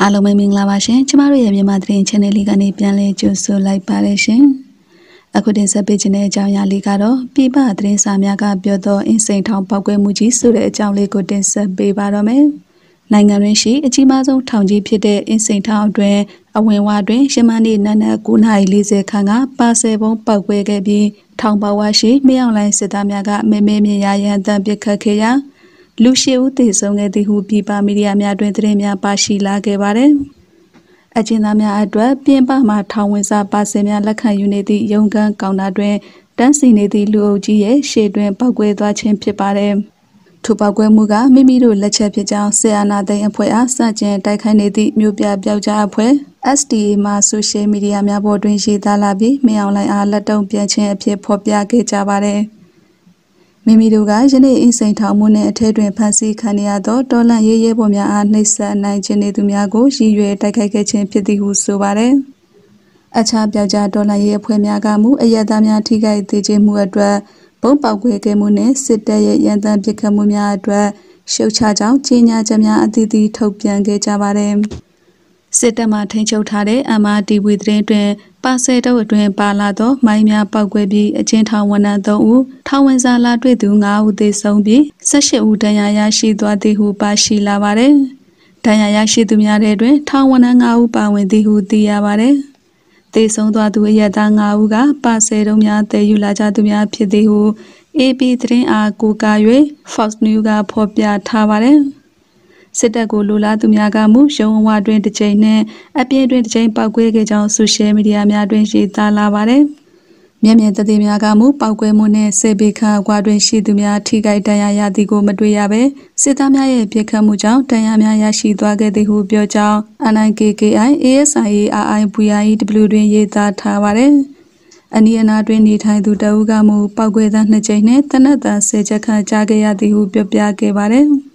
အားလုံးပဲမင်္ဂလာပါရှင်ကျမတို့ရဲ့မြန်မာသတင်း channel လေးကနေပြန်လည်ကြိုဆိုလိုက်ပါတယ်ရှင်အခုတင်ဆက်ပေးခြင်းတဲ့အကြောင်းအရာလေးကတော့ပြည်ပသတင်းစာများကပြောသောအင်းစိန်ထောင်ပောက်ကွဲမှုကြီးဆိုတဲ့အကြောင်းလေးကိုတင်ဆက်ပေးပါတော့မယ်နိုင်ငံရင်းရှိအကြီးမားဆုံးထောင်ကြီးဖြစ်တဲ့အင်းစိန်ထောင်အတွင်းအဝင်ဝတွင်ရှမနီနန္ဒ9:40ခန်းကပါဆယ်ပုံးပောက်ကွဲခဲ့ပြီးထောင်ပေါ်ဝရှိမြောင်လိုင်းစစ်သားများကမဲမဲမြင်ရရန်တံပစ်ခတ်ခဲ့ရာ လူရှိဦးသေဆုံးခဲ့သည်ဟုပြည်ပမီဒီယာများတွင်သတင်းများပါရှိလာခဲ့ပါတယ်။အကျဉ်းသားများအတွက်ပြင်ပမှထောင်ဝင်စာပါစင်များလက်ခံယူနေသည့်ရုံးခန်းကောင်တာတွင်တန်းစီနေသည့်လူအုပ်ကြီးရဲ့ရှေ့တွင်ပောက်ကွဲသွားခြင်းဖြစ်ပါတယ်။ထိုပောက်ကွဲမှုကမိမိတို့လက်ချက်ဖြစ်ကြောင်းဆီယနာသိန်းအဖွဲ့အားစကြင်တိုက်ခိုက်နေသည့်မြို့ပြပျောက်ကြားအဖွဲ့ STA မှဆိုရှယ်မီဒီယာများပေါ်တွင်ရေးသားလာပြီးမင်းအောင်လှိုင်အားလက်တုံ့ပြန်ခြင်းအဖြစ်ဖော်ပြခဲ့ကြပါတယ်။ မိမိတို့ကယနေ့အင်းစိန်ထောင်မှုနှင့်အထဲတွင်ဖန်ဆီးခံရသောတော်လန့်ရေးရဲပေါ်များအားနှိပ်စက်နိုင်ခြင်းနေသူများကိုရည်ရွယ်တိုက်ခိုက်ခဲ့ခြင်းဖြစ်သည်ဟုဆိုပါသည်။အခြားပြောက်ကြားတော်လန့်ရေးအဖွဲ့များကမူအယက်သားများထိခိုက်သေးခြင်းမှုအတွက်ဘုံပေါက်ကွဲခဲ့မှုနှင့်စစ်တပ်ရဲ့ရန်တမ်းပစ်ခတ်မှုများအတွက်ရှုတ်ချကြောင်းကြေညာချက်များအသီးသီးထုတ်ပြန်ခဲ့ကြပါတယ်။ စစ်တပ်မှထိန်းချုပ်ထားတဲ့ MRTV သတင်းတွင်ပါဆယ်တုပ်အတွင်ပါလာသော မိုင်းများပောက်ကွဲပြီးအချင်းထောင်ဝန်ထမ်း3ဦးထောင်ဝင်စာလာတွေ့သူ9ဦးသေဆုံးပြီး18ဦးဒဏ်ရာရရှိသွားသည်ဟုပါရှိလာပါတယ်။ဒဏ်ရာရရှိသူများတဲ့တွင်ထောင်ဝန်ထမ်း9ဦးပါဝင်သည်ဟုသိရပါတယ်။သေဆုံးသွားသူအရသား9ဦးကပါဆယ်တုပ်များတည်ယူလာကြသူများဖြစ်သည်ဟု AP သတင်းအားကိုးကား၍ Fox News ကဖော်ပြထားပါတယ်။ စစ်တပ်ကိုလိုလားသူများကမူရုံဝတွင်တစ်ချိန်နဲ့အပြည့်တွင်တစ်ချိန်ပောက်ကွဲခဲ့ကြောင်းဆိုရှယ်မီဒီယာများတွင်ရေးသားလာပါတယ်။မျက်မြင်သက်သေများကမူပောက်ကွဲမှုနှင့်စေဘေခါကွာတွင်ရှိသူများထိခိုက်ဒဏ်ရာရသည်ကိုမတွေ့ရဘဲစစ်သားများရဲ့ပြစ်ခတ်မှုကြောင့်ဒဏ်ရာများရရှိသွားခဲ့သည်ဟုပြောကြောင်း NIKKI ASIARI VIW တွင်ရေးသားထားပါတယ်။အနီးအနားတွင်နေထိုင်သူတအုပ်ကမူပောက်ကွဲသနှစ်ကြိမ်နှင့်တနက်တန်ဆယ်ချက်ခန့်ကြားခဲ့ရသည်ဟုပြောပြခဲ့ပါတယ်။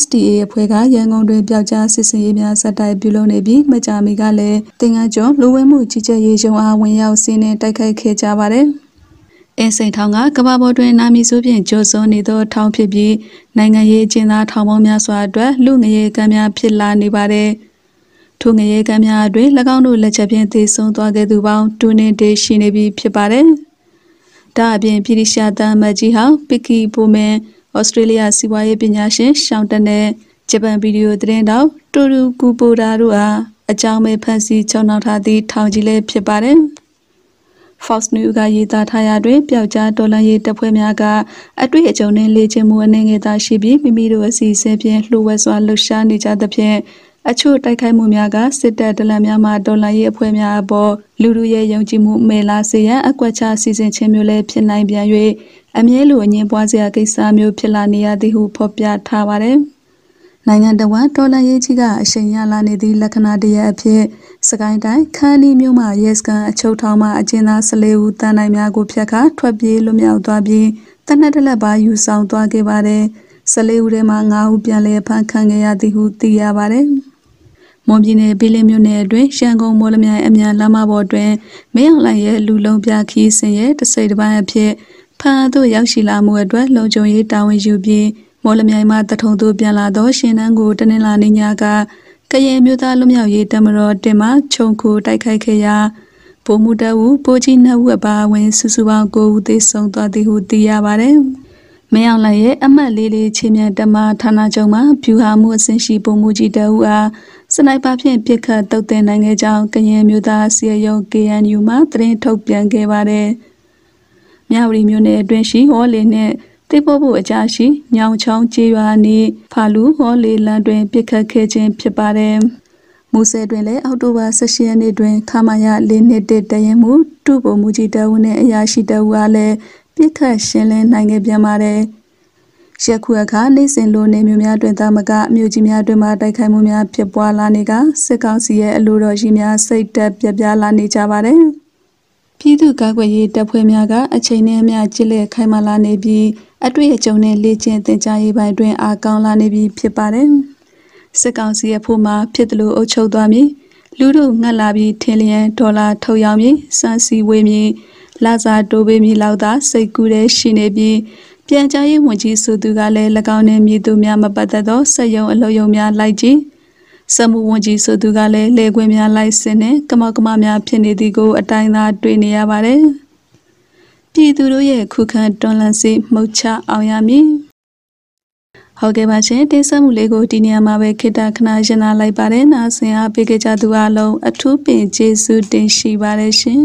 STA အဖွဲ့ကရန်ကုန်တွင်ပြောက်ကြားစစ်စင်ရေးများဆက်တိုက်ပြုလုပ်နေပြီးမကြာမီကလည်းတင်ငန်းကျော်လူဝင်မှုကြီးကြပ်ရေးရုံးအားဝင်ရောက်စီးနှင်တိုက်ခိုက်ခဲ့ကြပါတယ်။အင်းစိန်ထောင်ကကဘာပေါ်တွင်နာမည်ဆိုဖြင့်ကြိုးစုံနေသောထောင်ဖြစ်ပြီးနိုင်ငံရေးကျင်းသားထောင်ပေါင်းများစွာအတွက်လူငရေကမ်းများဖြစ်လာနေပါတယ်။ထိုငရေကမ်းများအတွင်း၎င်းတို့လက်ချက်ဖြင့်သေဆုံးသွားခဲ့သူပေါင်းတူနေတေရှိနေပြီဖြစ်ပါတယ်။ဒါအပြင်ပြည်တိရှာတမ်းမကြီးဟောင်းပစ်ကီပိုမန် ဩစတြေးလျစီးပွားရေးပညာရှင်ရှောင်းတနဲ့ဂျပန်ဗီဒီယိုသတင်းတောက်တူရူကူပိုဒါတို့အားအကြောင်းမဲ့ဖန်ဆီးချုံနှောက်ထားသည့်ထောင်ကြီးလည်းဖြစ်ပါတယ်။ Fox News ကရေးသားထားရာတွင်ပျောက်ကြားတော်လန်ရေးတပ်ဖွဲ့များကအတွေ့အကြုံနှင့်လေ့ကျင့်မှုအနေငယ်သာရှိပြီးမိမိတို့အစီအစဉ်ဖြင့်လှုပ်ဝက်စွာလှုပ်ရှားနေကြသဖြင့် အချို့တိုက်ခိုက်မှုများကစစ်တပ်ဒလန်များမှတော်လှန်ရေးအဖွဲ့များအပေါ်လူလူရဲ့ယုံကြည်မှုမေလာစေရန်အကွက်ချစီစဉ်ခြင်းမျိုးလည်းဖြစ်နိုင်ပြန်၍အမြဲလိုအငင်းပွားစရာကိစ္စမျိုးဖြစ်လာနေရသည်ဟုဖော်ပြထားပါတယ်။နိုင်ငံတော်ဝန်တော်လှန်ရေးကြီးကအရှိန်ရလာနေသည့်လက္ခဏာတရအဖြစ်စကိုင်းတိုင်းခန်းနီမြို့မှာရဲစခန်းအချုပ်ထောင်မှအကျဉ်းသား14ဦးတန်တိုင်းများကိုဖျက်ခါထွက်ပြေးလွတ်မြောက်သွားပြီးတနက်တလက်ပါယူဆောင်သွားခဲ့ပါတယ်။14ဦးထဲမှာ9ဦးပြန်လည်ဖမ်းခံခဲ့ရသည်ဟုသိရပါတယ်။ မွန်ပြည်နယ်ပြည်လင်းမြို့နယ်အတွင်းရှမ်းကုန်းမော်လမြိုင်အမြန်လမ်းမပေါ်တွင်မင်းအောင်လှိုင်ရဲ့လူလုံးပြခီးစင်ရဲ့တစိတ်တစ်ပိုင်းအဖြစ်ဖမ်းသို့ရောက်ရှိလာမှုအတွက်လုံခြုံရေးတာဝန်ယူပြီးမော်လမြိုင်မှတထုံသို့ပြန်လာသောရှင်နန်းကိုတနင်္လာနေ့ညကကရင်မျိုးသားလူမျိုးရေးတမတော်တင်မှခြုံခိုတိုက်ခိုက်ခဲ့ရာဗိုလ်မှူးတအုပ်ပိုးကြီးနှစ်ဦးအပါအဝင်စုစုပေါင်း9ဦးသေဆုံးသွားသည်ဟုသိရပါတယ်။မင်းအောင်လှိုင်ရဲ့အမတ်လေးလေးချင်းမြန်တမဌာနချုပ်မှာဖြူဟာမှုအဆင့်ရှိပုံမှုကြီးတအုပ်အား စနိုက်ပါဖြင့်ပစ်ခတ်တုတ်တင်နိုင်ခဲ့ကြောင်းကရင်မျိုးသားစီယုံ KNU မှသတင်းထုတ်ပြန်ခဲ့ပါတယ်။မြဝတီမြို့နယ်အတွင်းရှိဟောလီနှင့်တိပို့ဖို့အကြရှိညောင်ချောင်းကျေးရွာနီးဖာလူဟောလီလန်တွင်ပစ်ခတ်ခဲ့ခြင်းဖြစ်ပါတယ်။မူဆယ်တွင်လည်းအောက်တိုဘာ16ရက်နေ့တွင်ခမာယ၄နှစ်တတရင်မှုတူပုံမူကြီးတအုပ်နှင့်အရာရှိတအုပ်အားလည်းပစ်ခတ်ရှင်းလင်းနိုင်ခဲ့ပြန်ပါတယ်။ ယခုအခါနေစဉ်လိုနေမျိုးများတွင်သာမကမြို့ကြီးများတွင်မှတိုက်ခိုက်မှုများဖြစ်ပွားလာနေကစစ်ကောင်စီရဲ့အလိုတော်ရှိများစိတ်တက်ပြပြလာနေကြပါတယ်။ပြည်သူ့ကာကွယ်ရေးတပ်ဖွဲ့များကအချိန်နဲ့အမျှကြစ်လက်ခိုင်မာလာနေပြီးအတွေ့အကြုံနဲ့လေ့ကျင့်သင်ကြားရေးပိုင်းတွင်အားကောင်းလာနေပြီဖြစ်ပါတယ်။စစ်ကောင်စီရဲ့ဖို့မှာဖြစ်တယ်လို့အုပ်ချုပ်သွားမည်လူတို့ငတ်လာပြီးထင်းလျန်ဒေါ်လာထုတ်ရောင်းမည်စမ်းစီဝေးမည်လာစာတိုးပေးမည်လောက်သာစိတ်ကူးတဲ့ရှိနေပြီး ပြန်ကြားရေးဝန်ကြီးဆိုသူကလည်း၎င်းနှင့်မြေသူများမပတ်သက်သောစက်ယုံအလုပ်ယုံများလိုက်ကြည့်စမှုဝန်ကြီးဆိုသူကလည်းလေခွင်းများလိုက်စင်နဲ့ကမောက်ကမများဖြစ်နေသည်ကိုအတိုင်းသာတွေ့နေရပါတယ်ပြည်သူတို့ရဲ့ခုခံတွန်းလှန်စီမှုတ်ချအောင်ရမည်ဟုတ်ကဲ့ပါရှင်တင်ဆက်မှုလေးကိုဒီနေရာမှာပဲခေတ္တခဏရနာလိုက်ပါတယ်နားဆင်အားပေးကြသူအားလုံးအထူးပင်ကျေးဇူးတင်ရှိပါတယ်ရှင်